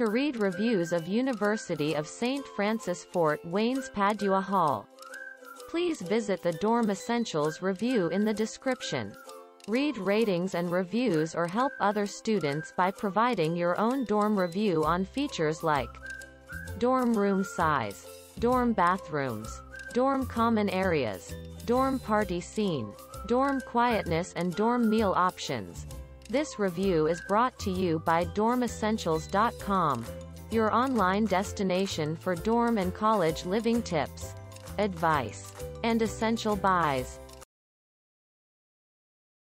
To read reviews of University of St. Francis Fort Wayne's Padua Hall. Please visit the Dorm Essentials review in the description. Read ratings and reviews or help other students by providing your own dorm review on features like dorm room size, dorm bathrooms, dorm common areas, dorm party scene, dorm quietness and dorm meal options. This review is brought to you by dormessentials.com, your online destination for dorm and college living tips, advice, and essential buys.